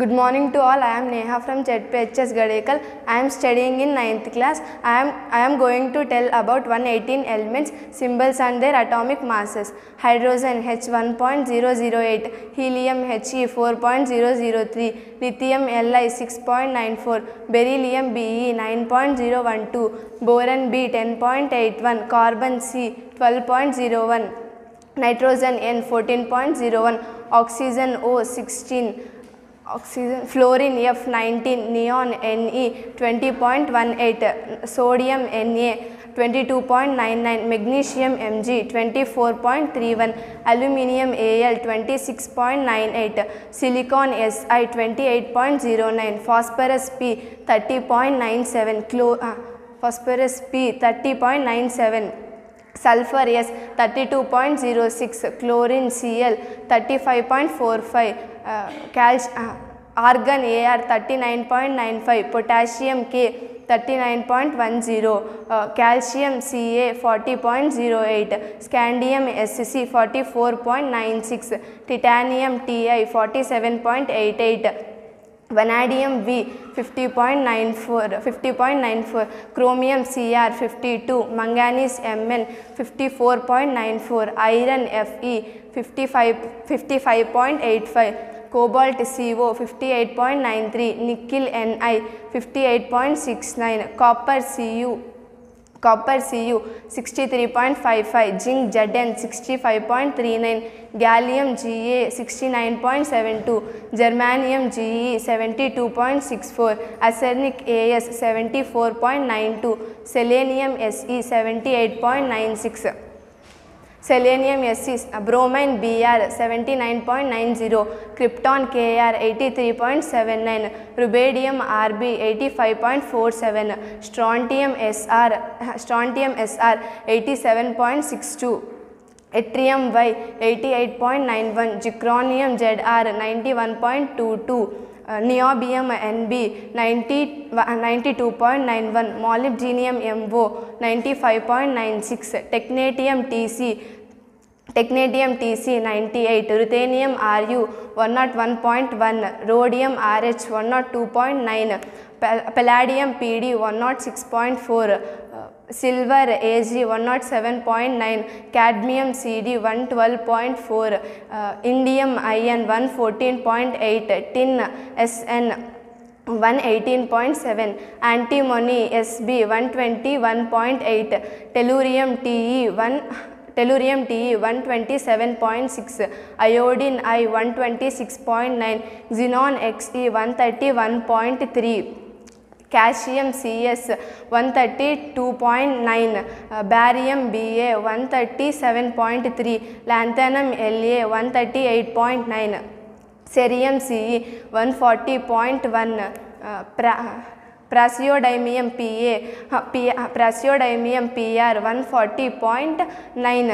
Good morning to all. I am Neha from ZPHS Gadekal. I am studying in 9th class. I am, I am going to tell about 118 elements, symbols and their atomic masses. Hydrogen H 1.008, helium He 4.003, lithium Li 6.94, beryllium Be 9.012, boron B 10.81, carbon C 12.01, nitrogen N 14.01, oxygen O 16, oxygen fluorine F 19, neon Ne 20.18, sodium Na 22.99, magnesium Mg 24.31, aluminium Al 26.98, silicon Si 28.09, phosphorus P 30.97, chlor uh, phosphorus P 30.97 sulphur S thirty two point zero six chlorine C L thirty five point four five क्या argon AR thirty nine point nine five potassium K thirty nine point one zero calcium C A forty point zero eight scandium SC forty four point nine six titanium TI forty seven point eight eight vanadium V 50.94 50.94 chromium Cr 52 manganese Mn 54.94 iron Fe 55 55.85 cobalt CO 58.93 nickel Ni 58.69 copper Cu copper CU 63.55 point five five zinc ZN sixty five point three nine gallium A sixty nine point seven two germanium GE seventy two point six four arsenic AS seventy four point nine two selenium SE seventy eight point nine six Selenium S bromine Br 79.90, krypton Kr 83.79, rubidium Rb 85.47, strontium Sr strontium Sr 87.62. Yttrium Y 88.91, zirconium Zr 91.22, uh, niobium NB 90, 92.91, molybdenum MO 95.96, technetium TC technetium TC 98, ruthenium Ru 101.1, rhodium RH 102.9, pal- palladium PD 106.4, uh, silver Ag 107.9, cadmium CD 112.4, uh, indium iron 114.8, tin SN 118.7 antimony SB 121.8 tellurium TE 1 tellurium T one twenty seven point six iodine E one twenty six point nine xenon XE one thirty one point three caesium C S one thirty two point nine barium B A one thirty seven point three lanthanum L A one thirty eight point nine cerium C one forty point one pra praseodymium P A P praseodymium P R one forty point nine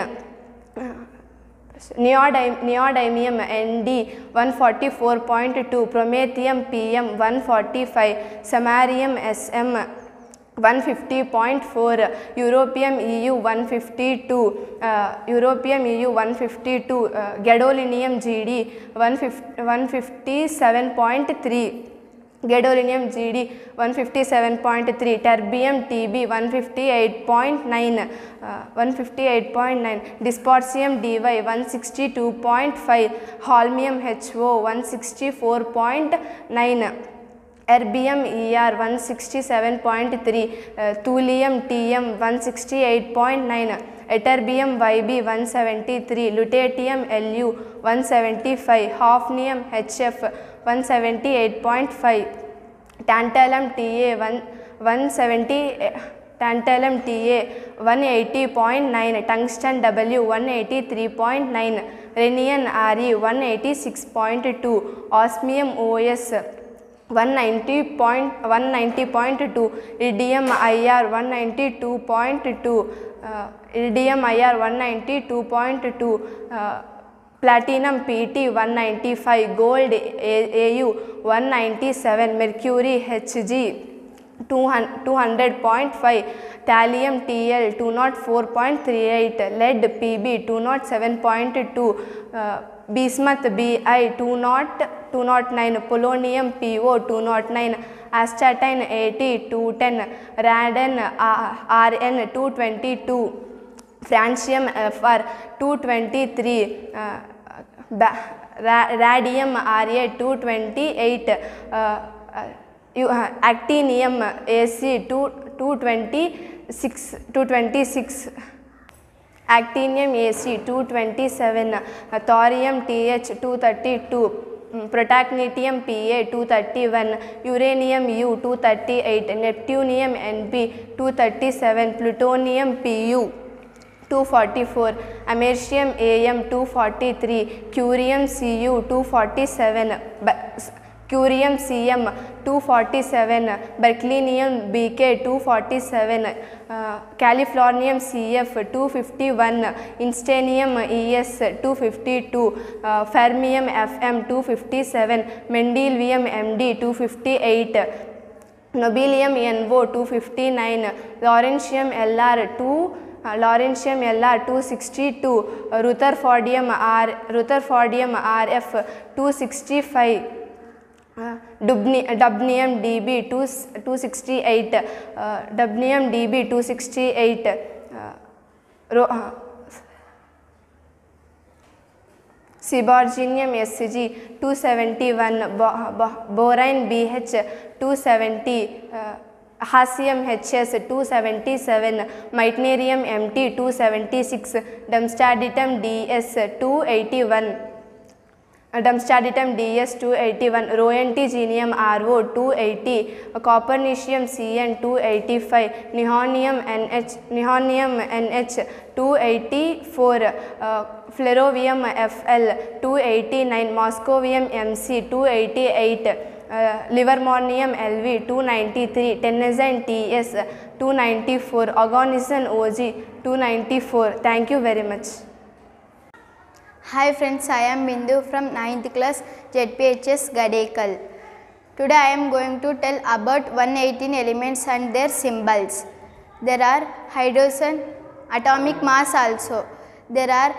neodymium N D one forty four point two promethium P M one forty five samarium S M one fifty point four europium EU one fifty two europium EU one fifty two gadolinium G D one fif one fifty seven point three gadolinium GD 157.3, terbium TB 158.9, uh, 158.9, dysprosium DY 162.5, holmium HO 164.9. erbium ER 167.3, uh, thulium TM 168.9, ytterbium YB 173, lutetium LU 175, hafnium HF 178.5, tantalum TA 1, 170, tantalum TA 180.9, tungsten W 183.9, rhenium RE 186.2, osmium OS 190 point 190.2 iridium IR 192.2 uh, iridium IR 192.2 uh, platinum PT 195 gold AU 197 mercury HG 200.5 thallium tl 204.38 lead pb 207.2 uh, bismuth bi 209 polonium po 209 astatine 80 210 radon uh, rn 222 francium fr 223 uh, radium R A two twenty eight actinium AC two two twenty six two twenty six actinium AC two twenty seven thorium T H two thirty two protactinium P A two thirty one uranium U two thirty eight neptunium N P two thirty seven plutonium P U 244 americium am 243 curium cu 247 curium cm 247 berkelium bk 247 uh, californium cf 251 instanium es 252 uh, fermium fm 257 mendelium md 258 Nobelium NO 259, Laurentium LR 2, lawrencium L R two sixty two rutherfordium R rutherfordium R F two sixty five dubnium D B two two sixty eight dubnium D B two sixty eight seaborgium S G two seventy one bohrium B H two seventy hassium H two seventy seven meitnerium M T two seventy six darmstadtium D S two eighty one darmstadtium D S two eighty one roentgenium R O two eighty copernicium C N two eighty five nihonium N H nihonium N H two eighty four flerovium F L two eighty nine moscovium M C two eighty eight Uh, Livermonium LV 293, Tennessine TS 294, Agonism OG 294. Thank you very much. Hi friends, I am Bindu from 9th class ZPHS Gadekal. Today I am going to tell about 118 elements and their symbols. There are hydrogen, atomic mass also. There are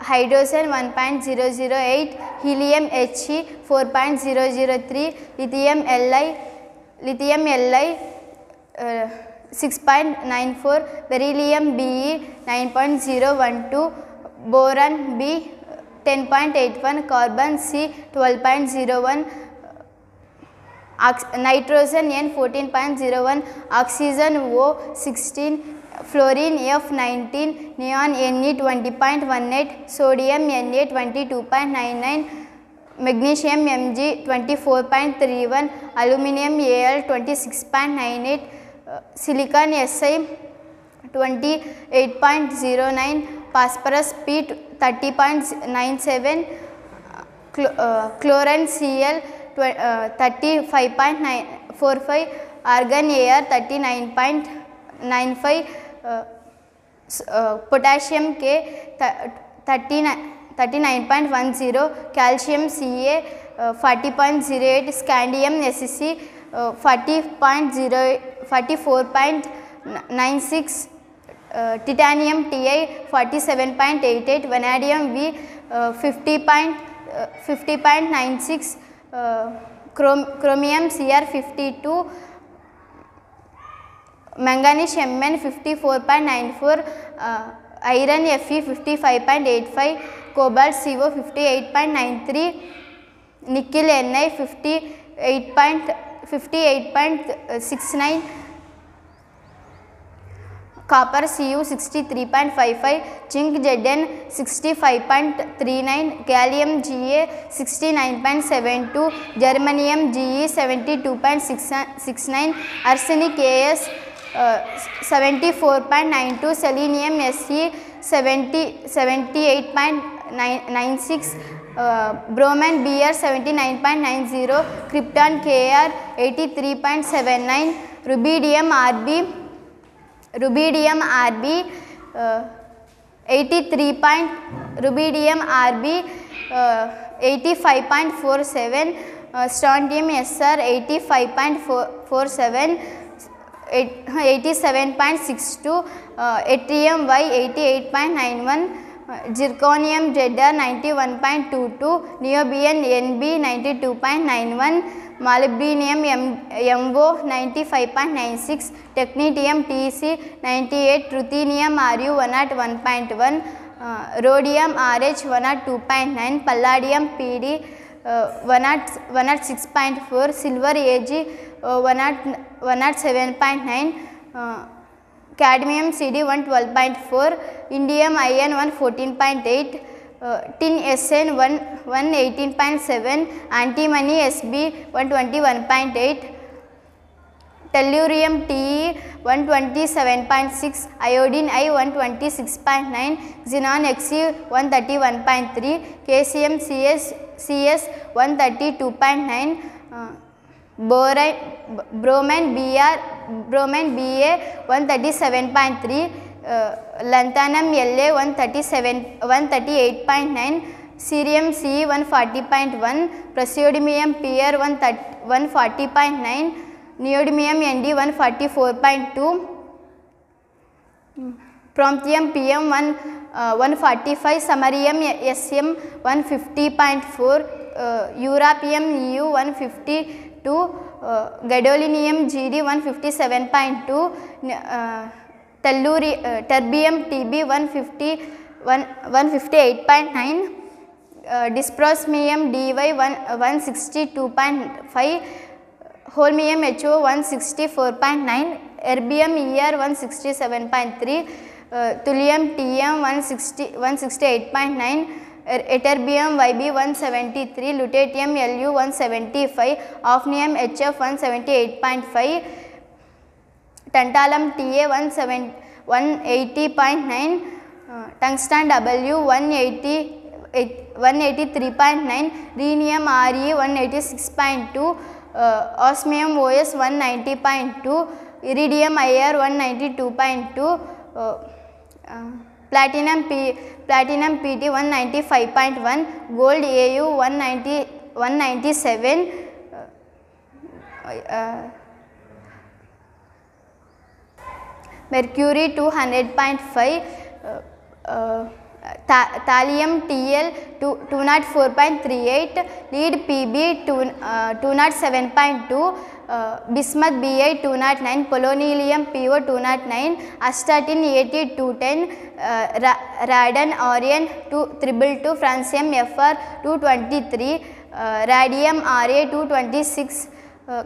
hydrogen 1.008 point zero zero eight helium H He four point zero zero three lithium L I lithium L I six point nine four beryllium B E nine point zero one two boron B ten point eight one carbon C twelve point zero one nitrogen N fourteen point zero one oxygen O sixteen fluorine F nineteen neon N E twenty point one eight sodium N A twenty two point nine nine magnesium M G twenty four point three one aluminium A L twenty six point nine eight silicon S E twenty eight point zero nine phosphorus P thirty point nine seven chlorine C L thirty five point nine four five argon A R thirty nine point nine five potassium K thirty nine point one zero calcium C A forty point zero eight scandium S C C forty titanium T I forty seven point eight eight, vanadium V fifty point fifty point nine six chromium C R fifty two manganese fifty four point nine four iron F fifty five point eight five cobalt CO fifty eight point nine three nickel N E fifty eight copper C U sixty three point five five zinc Z N sixty five point three nine gallium G A sixty nine point seven two germanium G E seventy two point six nine arsenic S seventy four point 74.92 selenium S C seventy bromine B R seventy krypton K R eighty rubidium R B rubidium R B eighty rubidium R B eighty five point four seven strontium S R eighty five eighty seven point six two yttrium Y eighty eight point nine one zirconium Z ninety one point two two niobium N B ninety two point nine one molybdenum M M O ninety five point nine six technetium T C ninety eight ruthenium R U one aught one point one rhodium R H one aught two point nine palladium P D one aught one aught six point four silver A G one aught seven point nine cadmium C D one twelve point four indium E N one fourteen point eight tin S N one one eighteen point seven antimony S B one twenty one point eight tellurium T one twenty seven point six iodine E one twenty six point nine xenon XE one thirty one point three caesium C S C S one thirty two point nine borine bromine br bromine ba 137.3 uh, lanthanum la 137 138.9 cerium ce 140.1 praseodymium pr 140.9 neodymium nd 144.2 Promethium PM 1 uh, 145, Samarium SM 150.4, uh, Europium EU 152, uh, Gadolinium GD 157.2, uh, Telluri, uh, Terbium TB 150, 158.9, uh, Dysprosmium DY 162.5, Holmium HO 164.9, Erbium ER 167.3, uh, Thulium TM 160, 168.9, Er- ytterbium Y B one seventy three lutetium L U one seventy five hafnium H F one seventy eight point five tantalum T A one seven one eighty point nine tungsten W one eighty one eighty three point nine rhenium R E one eighty six point two osmium O S one ninety point two iridium E R one ninety two point two platinum P platinum P T one ninety five point one gold A U one ninety one ninety seven mercury two hundred point five uh, thallium tl 204.38 lead pb 2 uh, 207.2 uh, bismuth bi 209 polonium po 209 astatine 80 210 uh, ra- radon orion 2 triple 2 francium fr 223 uh, radium ra 226 uh,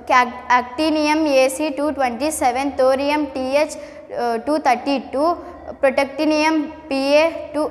actinium AC 227, thorium TH uh, 232, protactinium PA 2, uh,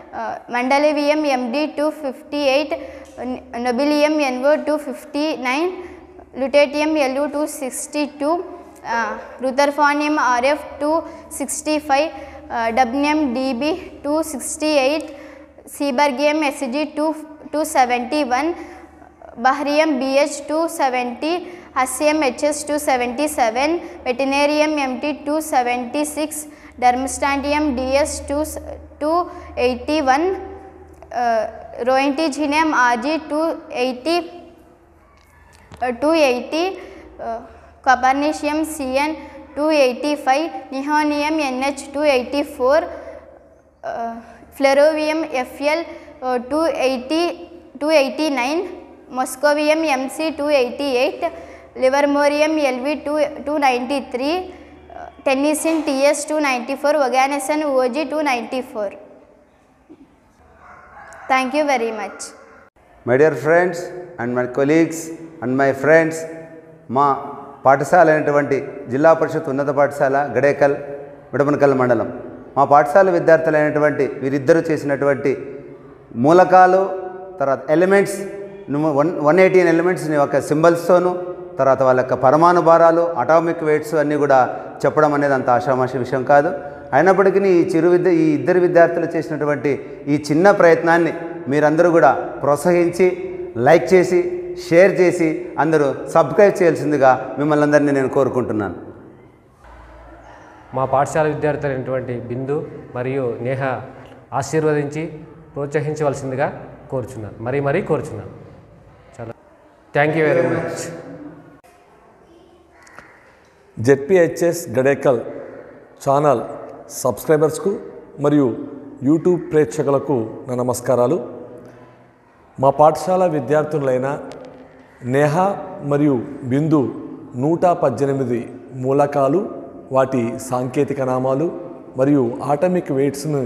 mendelevium M D two fifty eight nobelium N O two fifty nine lutetium L U two sixty two rutherfordium R F two sixty five dubnium D B two sixty eight seaborgium S G two two seventy one bohrium B H two seventy hassium H S two seventy seven meitnerium M T two seventy six darmstadtium D S two two eighty one roentgenium RG two eighty two eighty copernicium C N two eighty five nihonium N H two eighty four flerovium F L two eighty two eighty nine moscovium M C two eighty eight livermorium L V two two ninety three tennessine TS two ninety four oganesson OG two ninety four. Thank you very much my dear friends and my colleagues and my friends మా పాఠశాల అయినటువంటి జిల్లా పరిషత్ ఉన్నత పాఠశాల గడేకల్ విడమనకల్ మండలం. మా పాఠశాల విద్యార్థులైనటువంటి వీరిద్దరూ చేసినటువంటి మూలకాలు తర్వాత ఎలిమెంట్స్ వన్ వన్ ఎయిటీన్ ఎలిమెంట్స్ని ఒక సింబల్స్తోనూ తర్వాత వాళ్ళ యొక్క పరమాణు భారాలు అటామిక్ వెయిట్స్ అన్నీ కూడా చెప్పడం అనేది అంత ఆషామాషి విషయం కాదు. అయినప్పటికీ ఈ చిరు విద్య ఈ ఇద్దరు విద్యార్థులు చేసినటువంటి ఈ చిన్న ప్రయత్నాన్ని మీరందరూ కూడా ప్రోత్సహించి లైక్ చేసి షేర్ చేసి అందరూ సబ్స్క్రైబ్ చేయాల్సిందిగా మిమ్మల్ని అందరినీ నేను కోరుకుంటున్నాను. మా పాఠశాల విద్యార్థులైనటువంటి బిందు మరియు నేహ ఆశీర్వదించి ప్రోత్సహించవలసిందిగా కోరుచున్నాను. మరీ మరీ కోరుచున్నాను. చాలా thank you very much ZPHS Gadekal channel సబ్స్క్రైబర్స్కు మరియు యూట్యూబ్ ప్రేక్షకులకు నా నమస్కారాలు. మా పాఠశాల విద్యార్థులైన నేహ మరియు బిందు నూట పద్దెనిమిది మూలకాలు వాటి సాంకేతిక నామాలు మరియు ఆటమిక్ వెయిట్స్ను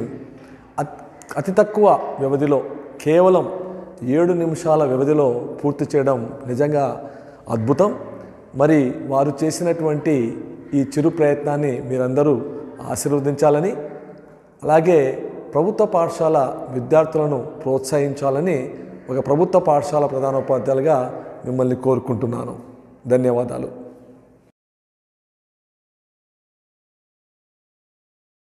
అత్- అతి తక్కువ వ్యవధిలో కేవలం ఏడు నిమిషాల వ్యవధిలో పూర్తి చేయడం నిజంగా అద్భుతం. మరి వారు చేసినటువంటి ఈ చిరు ప్రయత్నాన్ని మీరందరూ ఆశీర్వదించాలని అలాగే ప్రభుత్వ పాఠశాల విద్యార్థులను ప్రోత్సహించాలని ఒక ప్రభుత్వ పాఠశాల ప్రధానోపాధ్యాయులుగా మిమ్మల్ని కోరుకుంటున్నాను. ధన్యవాదాలు.